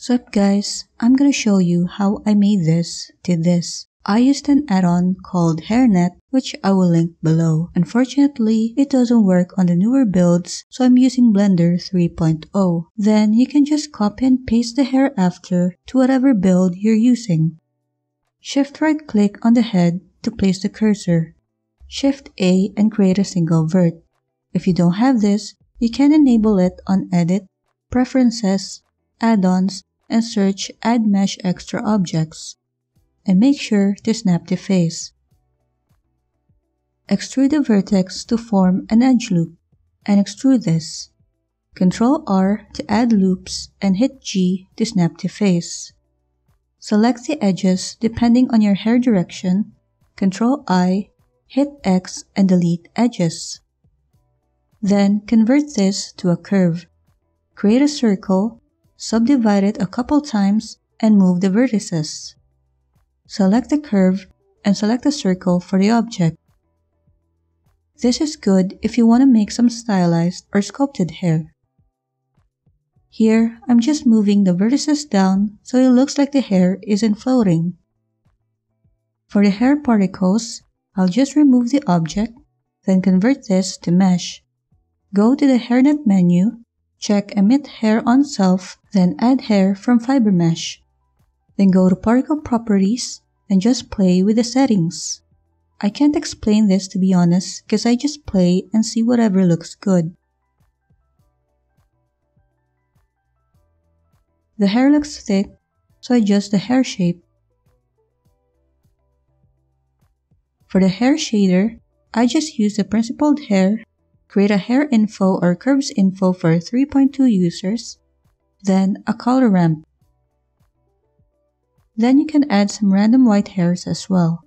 So guys, I'm gonna show you how I made this to this. I used an add-on called HairNet which I will link below. Unfortunately, it doesn't work on the newer builds so I'm using Blender 3.0. Then you can just copy and paste the hair after to whatever build you're using. Shift right click on the head to place the cursor. Shift A and create a single vert. If you don't have this, you can enable it on Edit, Preferences, Add-ons, and search Add Mesh Extra Objects and make sure to snap the face. Extrude the vertex to form an edge loop and extrude this. Ctrl R to add loops and hit G to snap the face. Select the edges depending on your hair direction, Ctrl I, hit X and delete edges. Then convert this to a curve. Create a circle, subdivide it a couple times, and move the vertices. Select the curve and select a circle for the object. This is good if you want to make some stylized or sculpted hair. Here, I'm just moving the vertices down so it looks like the hair isn't floating. For the hair particles, I'll just remove the object, then convert this to mesh. Go to the HairNet menu, check Emit Hair on Self, then Add Hair from Fiber Mesh. Then go to Particle Properties and just play with the settings. I can't explain this to be honest because I just play and see whatever looks good. The hair looks thick, so I adjust the hair shape. For the hair shader, I just use the principled hair, create a hair info or curves info for 3.2 users, then a color ramp. Then you can add some random white hairs as well.